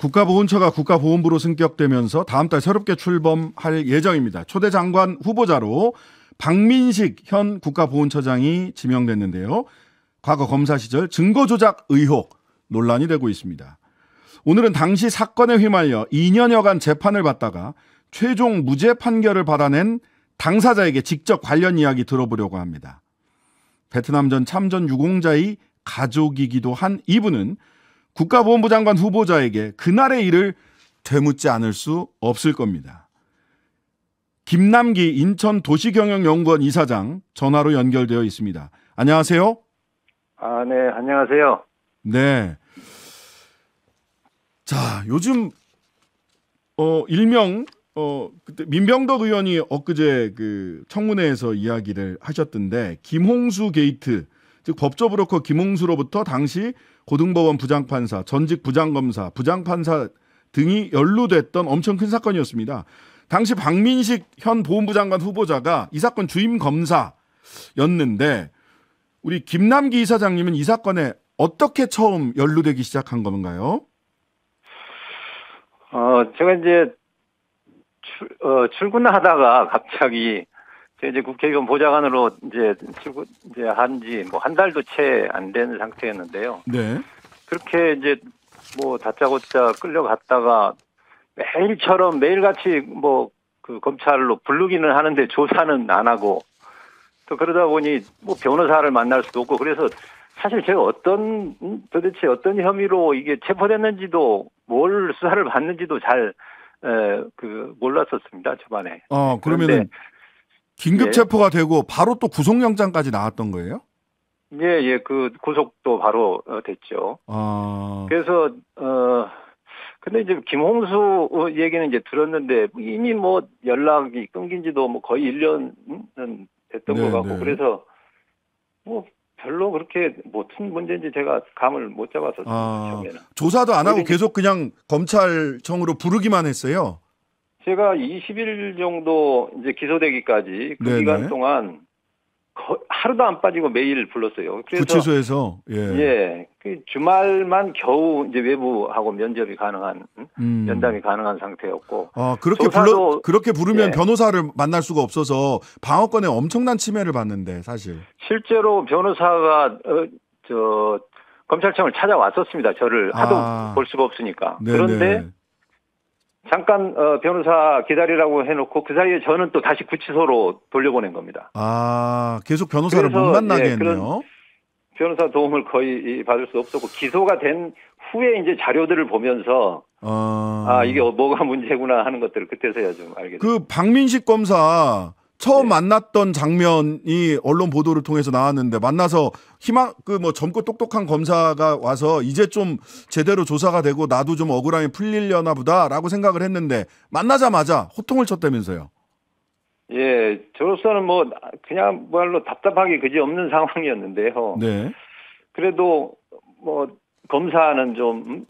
국가보훈처가 국가보훈부로 승격되면서 다음 달 새롭게 출범할 예정입니다. 초대 장관 후보자로 박민식 현 국가보훈처장이 지명됐는데요. 과거 검사 시절 증거 조작 의혹 논란이 되고 있습니다. 오늘은 당시 사건에 휘말려 2년여간 재판을 받다가 최종 무죄 판결을 받아낸 당사자에게 직접 관련 이야기 들어보려고 합니다. 베트남 전 참전 유공자의 가족이기도 한 이분은 국가보훈부 장관 후보자에게 그날의 일을 되묻지 않을 수 없을 겁니다. 김남기 인천 도시경영연구원 이사장 전화로 연결되어 있습니다. 안녕하세요. 아, 네, 안녕하세요. 네. 자, 요즘 어 일명 어 그때 민병덕 의원이 엊그제 그 청문회에서 이야기를 하셨던데 김홍수 게이트 즉 법조 브로커 김홍수로부터 당시 고등법원 부장판사, 전직 부장검사, 부장판사 등이 연루됐던 엄청 큰 사건이었습니다. 당시 박민식 현 보훈부 장관 후보자가 이 사건 주임 검사였는데 우리 김남기 이사장님은 이 사건에 어떻게 처음 연루되기 시작한 건가요? 어, 제가 이제 출, 어, 출근하다가 갑자기 제가 이제 국회의원 보좌관으로 이제 출근 이제 한지 뭐 한 달도 채 안 된 상태였는데요. 네. 그렇게 이제 뭐 다짜고짜 끌려갔다가 매일처럼 매일같이 뭐 그 검찰로 부르기는 하는데 조사는 안 하고 또 그러다 보니 뭐 변호사를 만날 수도 없고 그래서 사실 제가 어떤 음, 도대체 어떤 혐의로 이게 체포됐는지도 뭘 수사를 받는지도 잘그 몰랐었습니다 초반에. 어 그러면은 긴급 예. 체포가 되고 바로 또 구속영장까지 나왔던 거예요? 예, 예, 그 구속도 바로 어, 됐죠. 아, 그래서 어 근데 이제 김홍수 얘기는 이제 들었는데 이미 뭐 연락이 끊긴지도 뭐 거의 1년은 됐던 네, 것 같고 네. 그래서 뭐 별로 그렇게 뭐큰 문제인지 제가 감을 못 잡았었어요 아. 처음에는. 조사도 안 하고 계속 그냥 검찰청으로 부르기만 했어요. 제가 20일 정도 이제 기소되기까지 그 네네. 기간 동안 거- 하루도 안 빠지고 매일 불렀어요. 그래서 구치소에서 예. 예, 그 주말만 겨우 이제 외부하고 면접이 가능한 음? 음. 면담이 가능한 상태였고 아 그렇게 조사도- 불러 그렇게 부르면 예. 변호사를 만날 수가 없어서 방어권에 엄청난 침해를 받는데 사실. 실제로 변호사가 어, 저 검찰청을 찾아왔었습니다. 저를 하도 아. 볼 수가 없으니까. 네네. 그런데 잠깐 어, 변호사 기다리라고 해놓고 그 사이에 저는 또 다시 구치소로 돌려보낸 겁니다. 아 계속 변호사를 그래서, 못 만나게 예, 했네요. 변호사 도움을 거의 받을 수 없었고 기소가 된 후에 이제 자료들을 보면서 아, 아 이게 뭐가 문제구나 하는 것들을 그때서야 좀 알게 됐어요. 그 박민식 검사 처음 네. 만났던 장면이 언론 보도를 통해서 나왔는데 만나서 희망 그 뭐 젊고 똑똑한 검사가 와서 이제 좀 제대로 조사가 되고 나도 좀 억울함이 풀리려나 보다라고 생각을 했는데 만나자마자 호통을 쳤다면서요. 예, 저로서는 뭐 그냥 말로 답답하기 그지 없는 상황이었는데요. 네. 그래도 뭐 검사는 좀어그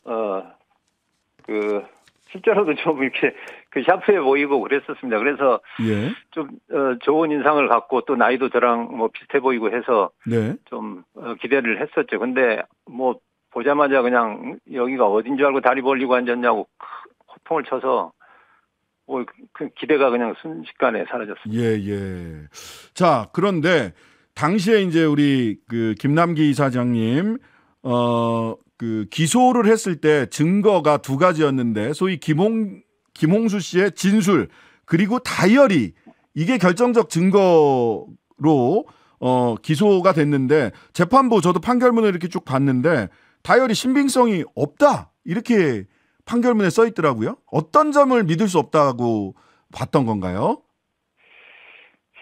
실제로도 좀 이렇게 그 샤프해 보이고 그랬었습니다. 그래서 예. 좀 어, 좋은 인상을 갖고 또 나이도 저랑 뭐 비슷해 보이고 해서 네. 좀 어, 기대를 했었죠. 근데 뭐 보자마자 그냥 여기가 어딘 줄 알고 다리 벌리고 앉았냐고 크- 호통을 쳐서 뭐 그 기대가 그냥 순식간에 사라졌습니다. 예, 예. 자, 그런데 당시에 이제 우리 그 김남기 이사장님 어 그 기소를 했을 때 증거가 두 가지였는데 소위 김홍 김홍수 씨의 진술 그리고 다이어리 이게 결정적 증거로 어 기소가 됐는데 재판부 저도 판결문을 이렇게 쭉 봤는데 다이어리 신빙성이 없다 이렇게 판결문에 써 있더라고요. 어떤 점을 믿을 수 없다고 봤던 건가요?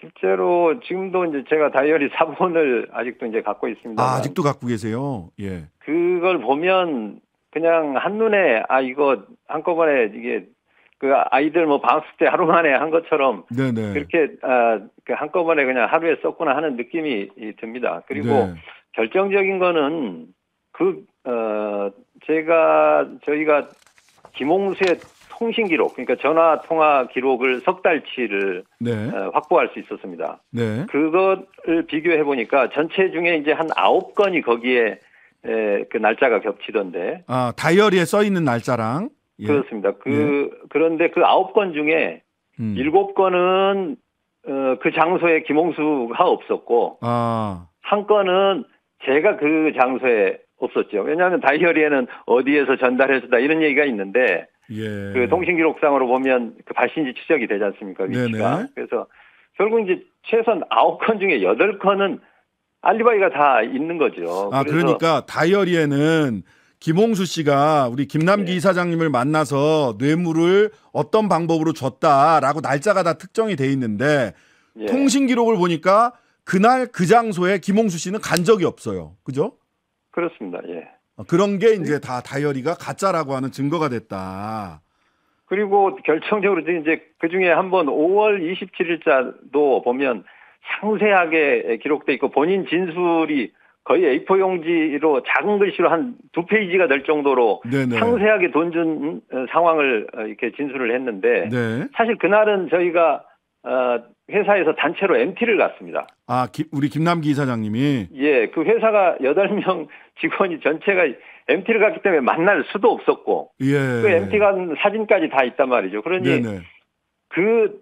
실제로 지금도 이제 제가 다이어리 사본을 아직도 이제 갖고 있습니다. 아, 아직도 갖고 계세요. 예. 그걸 보면 그냥 한눈에 아 이거 한꺼번에 이게 그 아이들 뭐 방학식 때 하루 만에 한 것처럼 네네. 그렇게 아, 그 한꺼번에 그냥 하루에 썼구나 하는 느낌이 이 듭니다. 그리고 네. 결정적인 거는 그, 어, 제가, 저희가 김홍수의 통신 기록, 그러니까 전화 통화 기록을 석 달치를 네. 어, 확보할 수 있었습니다. 네. 그거를 비교해 보니까 전체 중에 이제 한 아홉 건이 거기에 에, 그 날짜가 겹치던데, 아, 다이어리에 써 있는 날짜랑 예. 그렇습니다. 그 그런데 그 아홉 건 중에 음. 일곱 건은 어, 그 장소에 김홍수가 없었고 아, 한 건은 제가 그 장소에 없었죠. 왜냐하면 다이어리에는 어디에서 전달했었다 이런 얘기가 있는데 예. 그 통신 기록상으로 보면 그 발신지 추적이 되지 않습니까 위치가. 네네. 그래서 결국 이제 최소한 아홉 건 중에 여덟 건은 알리바이가 다 있는 거죠. 아, 그러니까 다이어리에는 김홍수 씨가 우리 김남기 네. 이사장님을 만나서 뇌물을 어떤 방법으로 줬다라고 날짜가 다 특정이 돼 있는데 예. 통신 기록을 보니까 그날 그 장소에 김홍수 씨는 간 적이 없어요. 그죠? 그렇습니다. 예. 어, 그런 게 이제 다 다이어리가 가짜라고 하는 증거가 됐다. 그리고 결정적으로 이제 그 중에 한번 5월 27일자도 보면 상세하게 기록돼 있고 본인 진술이 거의 A4 용지로 작은 글씨로 한 두 페이지가 될 정도로 네네. 상세하게 돈 준 상황을 어, 이렇게 진술을 했는데 네. 사실 그날은 저희가 어, 회사에서 단체로 MT를 갔습니다. 아, 기- 우리 김남기 이사장님이 예, 그 회사가 8명 직원이 전체가 MT를 갔기 때문에 만날 수도 없었고 예. 그 MT 간 사진까지 다 있단 말이죠. 그러니 네네. 그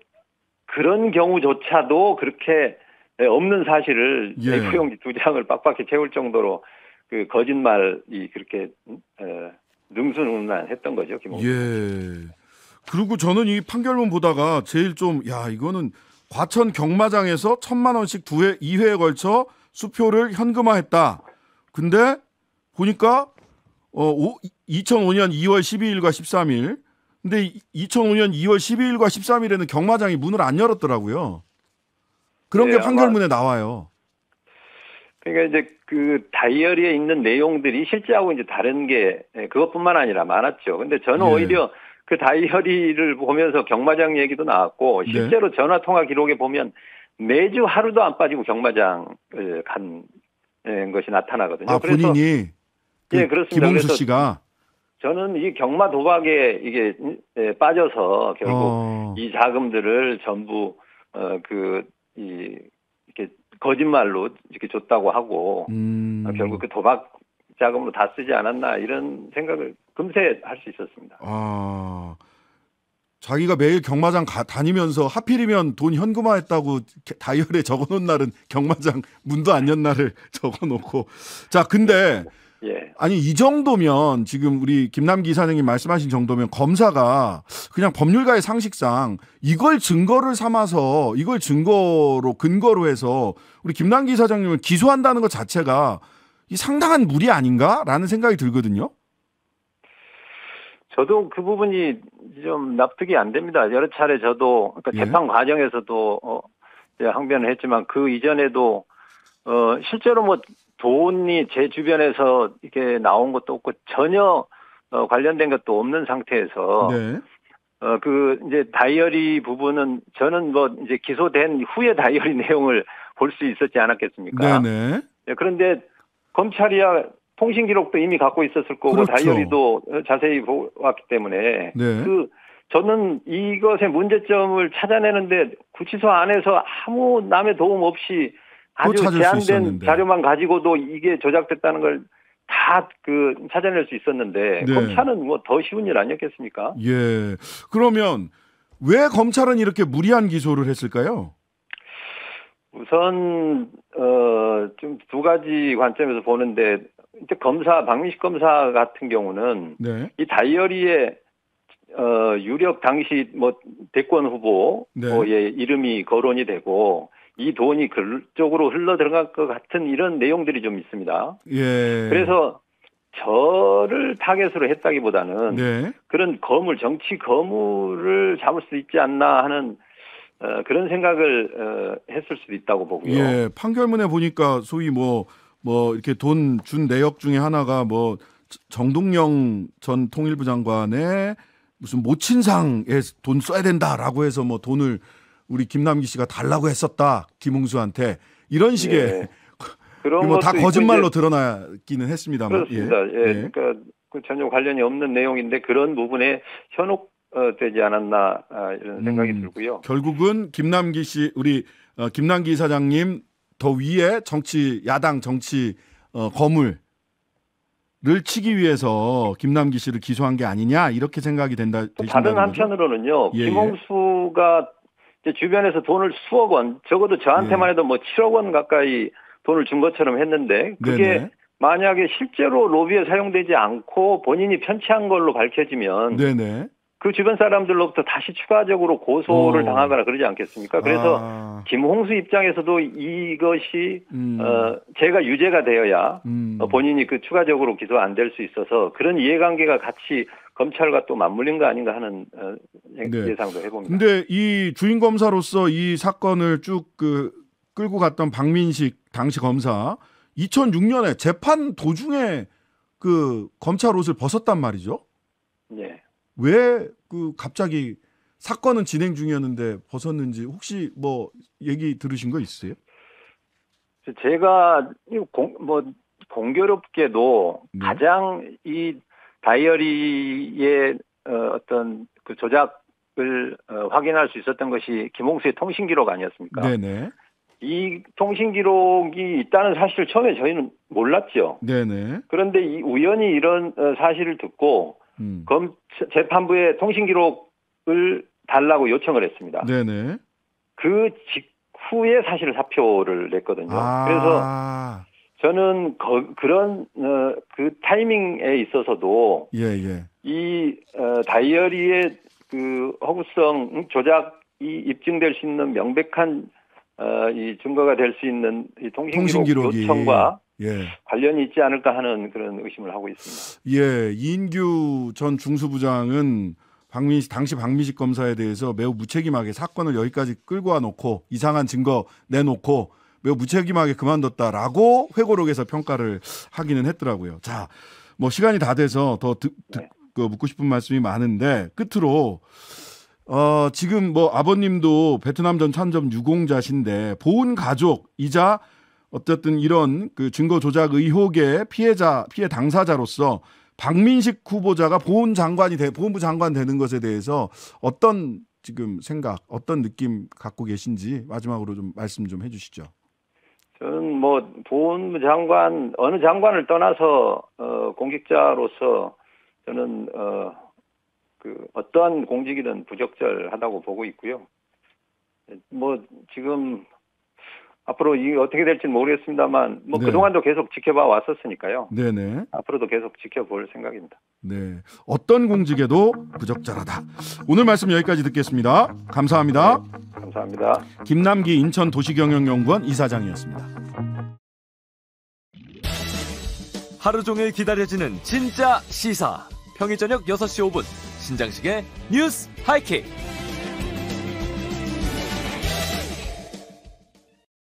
그런 경우조차도 그렇게 없는 사실을 예. A4 용지 두 장을 빡빡히 채울 정도로 그 거짓말이 그렇게 어, 능수능란했던 거죠, 김홍수. 예. 그리고 저는 이 판결문 보다가 제일 좀 야 이거는 과천 경마장에서 천만 원씩 두회 2회에 걸쳐 수표를 현금화했다. 근데 보니까 어 오, 2005년 2월 12일과 13일. 근데 2005년 2월 12일과 13일에는 경마장이 문을 안 열었더라고요. 그런 네, 게 판결문에 나와요. 그러니까 이제 그 다이어리에 있는 내용들이 실제하고 이제 다른 게 예, 그것뿐만 아니라 많았죠. 근데 저는 예. 오히려 그 다이어리를 보면서 경마장 얘기도 나왔고 네. 실제로 전화 통화 기록에 보면 매주 하루도 안 빠지고 경마장을 간 예, 것이 나타나거든요. 아 그래서 본인이 그 예, 그렇습니다. 김홍수 씨가 저는 이 경마 도박에 이게 예, 빠져서 결국 어, 이 자금들을 전부 어 그 이 이렇게 거짓말로 이렇게 줬다고 하고 음, 어, 결국 그 도박 자금으로 다 쓰지 않았나 이런 생각을 금세 할 수 있었습니다. 아, 자기가 매일 경마장 가, 다니면서 하필이면 돈 현금화했다고 다이어리에 적어놓은 날은 경마장 문도 안 연 날을 적어놓고. 자 근데 예. 아니 이 정도면 지금 우리 김남기 이사장님 말씀하신 정도면 검사가 그냥 법률가의 상식상 이걸 증거를 삼아서 이걸 증거로 근거로 해서 우리 김남기 이사장님을 기소한다는 것 자체가 이 상당한 무리 아닌가라는 생각이 들거든요. 저도 그 부분이 좀 납득이 안 됩니다. 여러 차례 저도 그러니까 예. 재판 과정에서도 어, 항변을 했지만 그 이전에도 어 실제로 뭐 돈이 제 주변에서 이렇게 나온 것도 없고 전혀 어, 관련된 것도 없는 상태에서 네. 어 그 이제 다이어리 부분은 저는 뭐 이제 기소된 후에 다이어리 내용을 볼 수 있었지 않았겠습니까? 네네. 예, 그런데 검찰이야 통신 기록도 이미 갖고 있었을 거고 그렇죠. 다이어리도 자세히 보았기 때문에 네. 그 저는 이것의 문제점을 찾아내는데 구치소 안에서 아무 남의 도움 없이 또 아주 제한된. 자료만 가지고도 이게 조작됐다는 걸 다그 찾아낼 수 있었는데 네. 검찰은 뭐 더 쉬운 일 아니었겠습니까? 예. 그러면 왜 검찰은 이렇게 무리한 기소를 했을까요? 우선 어 좀 두 가지 관점에서 보는데 이제 검사 박민식 검사 같은 경우는 네. 이 다이어리에 어 유력 당시 뭐 대권 후보의 네. 이름이 거론이 되고 이 돈이 그쪽으로 흘러 들어갈 것 같은 이런 내용들이 좀 있습니다. 예. 그래서 저를 타겟으로 했다기보다는 네. 그런 거물 정치 거물을 잡을 수 있지 않나 하는 어, 그런 생각을 어, 했을 수도 있다고 보고요. 예. 판결문에 보니까 소위 뭐뭐 이렇게 돈 준 내역 중에 하나가 뭐 정동영 전 통일부 장관의 무슨 모친상에 돈 써야 된다라고 해서 뭐 돈을 우리 김남기 씨가 달라고 했었다 김웅수한테 이런 식의 예. 그런 뭐다 것도 있고 거짓말로 드러나기는 했습니다만 그렇습니다. 예, 그러니까 그 전혀 관련이 없는 내용인데 그런 부분에 현혹 되지 않았나 아, 이런 생각이 음. 들고요. 결국은 김남기 씨 우리 어, 김남기 사장님 더 위에 정치 야당 정치 어, 거물 치기 위해서 김남기 씨를 기소한 게 아니냐 이렇게 생각이 된다. 또 다른 거죠? 한편으로는요. 예, 예. 김홍수가 주변에서 돈을 수억 원, 적어도 저한테만 예. 해도 뭐 7억 원 가까이 돈을 준 것처럼 했는데 그게 네네. 만약에 실제로 로비에 사용되지 않고 본인이 편취한 걸로 밝혀지면 네네. 그 주변 사람들로부터 다시 추가적으로 고소를 어. 당하거나 그러지 않겠습니까? 그래서 아, 김홍수 입장에서도 이것이 음, 어, 제가 유죄가 되어야 음. 어, 본인이 그 추가적으로 기소 안 될 수 있어서 그런 이해관계가 같이 검찰과 또 맞물린 거 아닌가 하는 어, 예- 네. 예상도 해봅니다. 근데 이 주인 검사로서 이 사건을 쭉 그 끌고 갔던 박민식 당시 검사 2006년에 재판 도중에 그 검찰 옷을 벗었단 말이죠. 예. 왜그 갑자기 사건은 진행 중이었는데 벗었는지 혹시 뭐 얘기 들으신 거 있으세요? 제가 이 공, 뭐 공교롭게도 네. 가장 이 다이어리의 어, 어떤 그 조작을 어, 확인할 수 있었던 것이 김홍수의 통신 기록 아니었습니까? 네네. 이 통신 기록이 있다는 사실을 처음에 저희는 몰랐죠. 네네. 그런데 이 우연히 이런 어, 사실을 듣고 음. 검 재판부에 통신 기록을 달라고 요청을 했습니다. 네네. 그 직후에 사실 사표를 냈거든요. 아. 그래서 저는 거- 그런 어, 그 타이밍에 있어서도 예, 예. 이 어, 다이어리의 그 허구성 음, 조작이 입증될 수 있는 명백한 어, 이 증거가 될 수 있는 이 통신 통신 기록 요청과 예. 관련이 있지 않을까 하는 그런 의심을 하고 있습니다. 예, 이인규 전 중수부장은 박민식 당시 박민식 검사에 대해서 매우 무책임하게 사건을 여기까지 끌고 와 놓고 이상한 증거 내놓고 매우 무책임하게 그만뒀다라고 회고록에서 평가를 하기는 했더라고요. 자, 뭐 시간이 다 돼서 더 듣, 듣- 네. 그 묻고 싶은 말씀이 많은데 끝으로 어, 지금 뭐 아버님도 베트남 전 참전 유공자신데 보훈 가족이자 어쨌든 이런 그 증거 조작 의혹의 피해자 피해 당사자로서 박민식 후보자가 보훈 장관이 돼 보훈부 장관 되는 것에 대해서 어떤 지금 생각, 어떤 느낌 갖고 계신지 마지막으로 좀 말씀 좀 해주시죠. 저는 뭐 보훈부 장관 어느 장관을 떠나서 어, 공직자로서 저는 어, 그 어떠한 공직이든 부적절하다고 보고 있고요. 뭐 지금 앞으로 이 어떻게 될지는 모르겠습니다만 뭐 네. 그동안도 계속 지켜봐 왔었으니까요. 네네. 앞으로도 계속 지켜볼 생각입니다. 네. 어떤 공직에도 부적절하다. 오늘 말씀 여기까지 듣겠습니다. 감사합니다. 감사합니다. 김남기 인천 도시경영연구원 이사장이었습니다. 하루 종일 기다려지는 진짜 시사. 평일 저녁 6시 5분 신장식의 뉴스 하이킥.